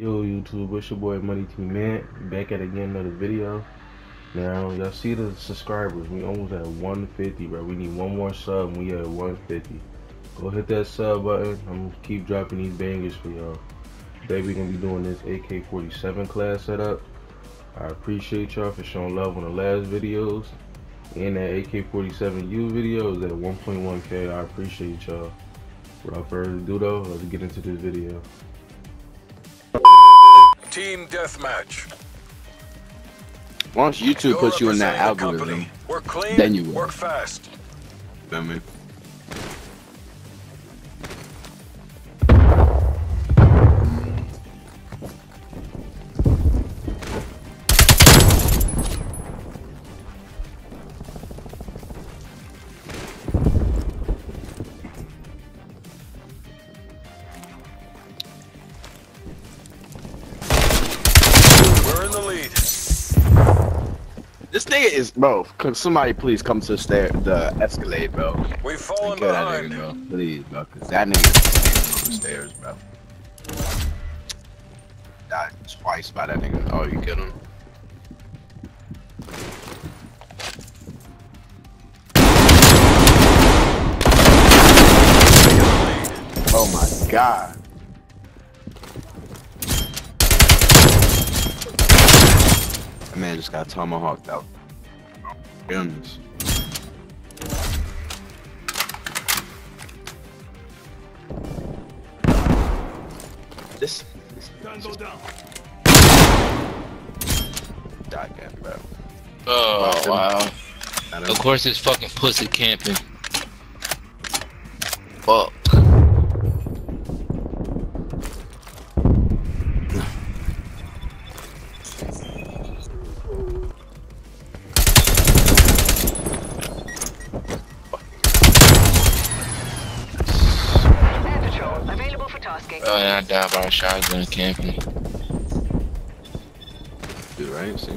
Yo YouTube, it's your boy Money T Man, back at again another video. Now y'all see the subscribers, we almost at 150 bro. We need one more sub and we at 150. Go hit that sub button. I'm gonna keep dropping these bangers for y'all. Today we gonna be doing this AK-47 class setup. I appreciate y'all for showing love on the last videos. And that AK-47U video is at 1.1k. I appreciate y'all. Without further ado though, let's get into this video. Team deathmatch. Once YouTube You're puts you in that representing algorithm, company. Work clean. then you will. work fast. feel me? Nigga is bro. Could somebody please come to the stair, the Escalade, bro? And fallen kill that nigga, bro. Please, bro, cause that nigga is on the stairs, bro. Died twice by that nigga. Oh, you killed him. Oh my god. That man just got tomahawked out. Goodness. This. this go down. Die again, bro. Oh wow! I Of course, it's fucking pussy camping. Fuck. Oh, and I died by a shotgun camping. Dude, right? See?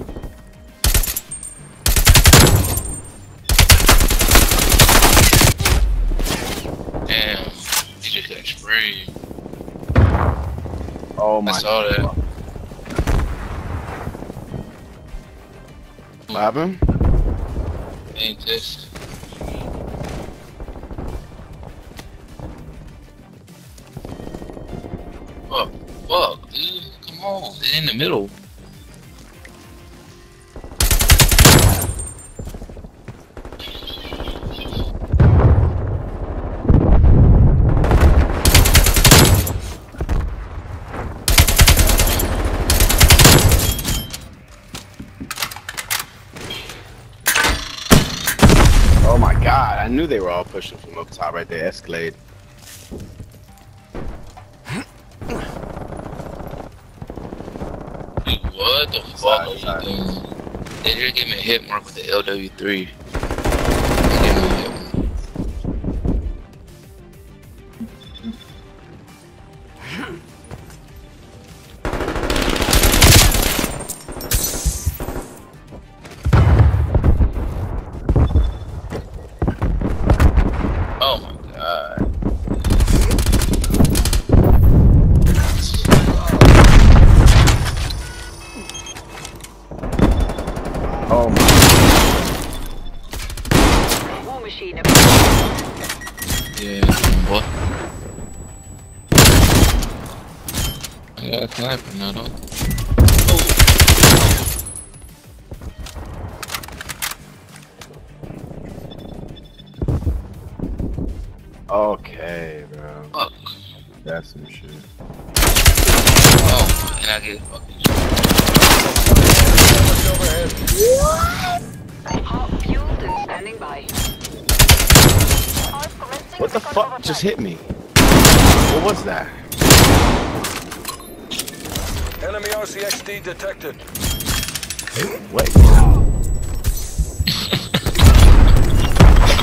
Damn, he just got sprayed. Oh my I saw that. What happened? Ain't this? Fuck, fuck, dude. Come on, it's in the middle. Oh my god, I knew they were all pushing from up top right there, Escalade. What the fuck Sorry, are sorry. you doing? They just gave me a hit mark with the LW3. War machine Yeah, boy. I got a sniper now, though. Okay, bro. Fuck. That's some shit. Oh, and I get fucking Hot fueled and standing by. What the fuck just hit me? What was that? Enemy RCXD detected. Wait.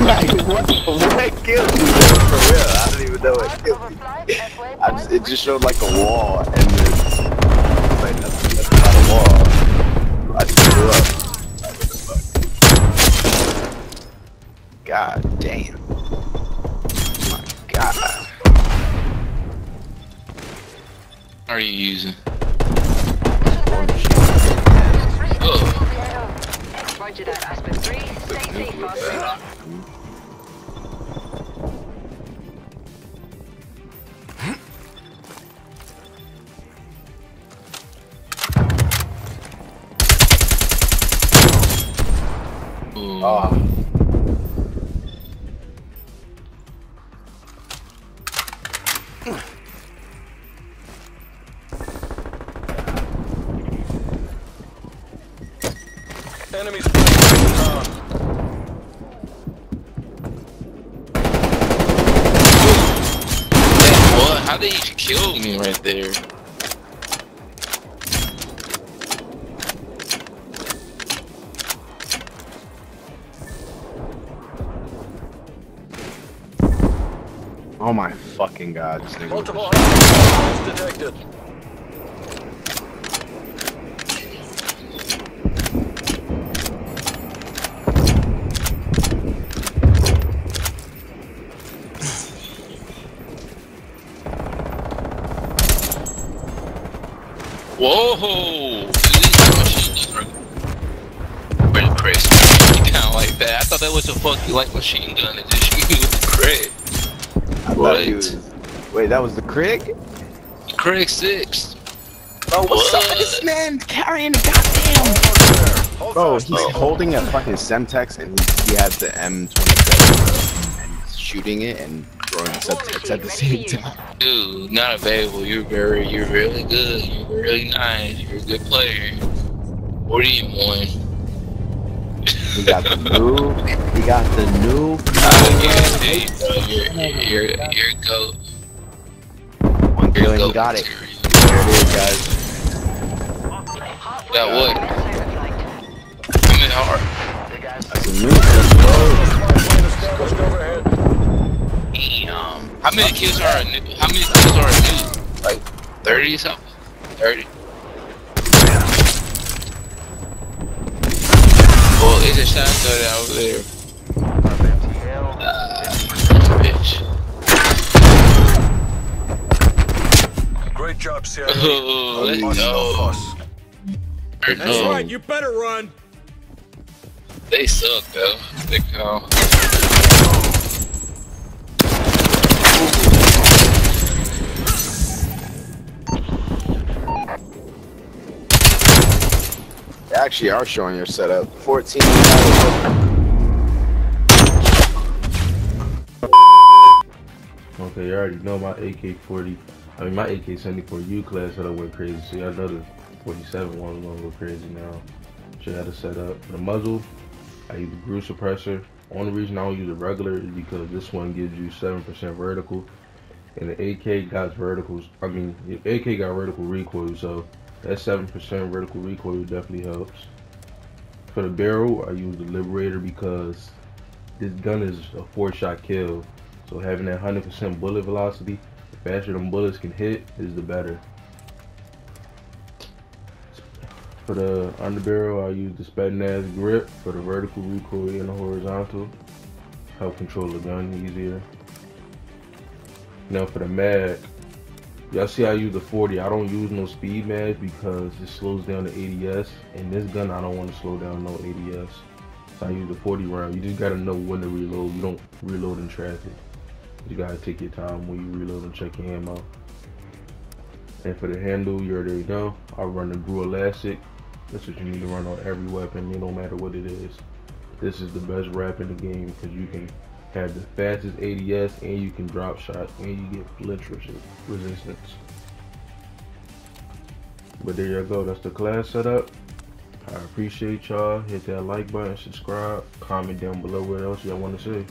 like, what, what killed me? though, For real, I don't even know what killed me. I just, it just showed like a wall, and then like that's, up. Like, what the fuck? God damn. My God. are you using? Oh, Roger that, Aspen 3. Stay safe, Osprey. Ooh. Oh, Enemies down. Damn, what? How did you kill me right there? Oh my fucking god, this nigga. Multiple hostiles detected. Whoa! These machine guns are crazy. Down like that. I thought that was a fucking like machine gun that just shoot you with the Krig. I thought he was. Wait, that was the Krig? Krig six. Bro, what's up with this man carrying a goddamn? Almost there. Hold Bro, fast, he's though. holding a fucking Semtex and he, he has the M27 and he's shooting it and throwing Semtex at the same time. Dude, not available. You're very, you're really good. You're really nice. You're a good player. What do you want? He got the new, he got the new. Oh, yeah, bro. You're, you're, you're a goat. One You're killing, goat. he got it. There it is, guys. Got what? Siren. I'm in hard. That's a new. Let's go. Plane established. Damn. How many kills are a new? How many kills are a new? Like 30 something? 30. Well, it's a shotgun over there. Uh, bitch. Great job, CIA. Oh, let's go. off us. Or That's right, you better run. They suck though. They go. Actually are showing your setup. 14. Okay, you already know my AK-40. I mean, my AK-74U class setup went crazy. So y'all know the 47 one is gonna go crazy now. Should have to set up the muzzle. I use the GRU suppressor. Only reason I don't use a regular is because this one gives you 7% vertical, and the AK got verticals. I mean, the AK got vertical recoil, so that 7% vertical recoil definitely helps. For the barrel, I use the Liberator because this gun is a four-shot kill. So having that 100% bullet velocity, the faster them bullets can hit is the better. For the underbarrel, I use the Spetsnaz grip for the vertical recoil and the horizontal. Help control the gun easier. Now for the mag, y'all see I use the 40. I don't use no speed mag because it slows down the ADS. And this gun, I don't want to slow down no ADS. So I use the 40 round. You just gotta know when to reload. You don't reload in traffic. You gotta take your time when you reload and check your ammo. And for the handle, you already know. I run the Gru Elastic. That's what you need to run on every weapon, no matter what it is. This is the best wrap in the game because you can have the fastest ADS and you can drop shot and you get flinch resistance. But there you go, that's the class setup. I appreciate y'all. Hit that like button, subscribe, comment down below what else y'all want to see.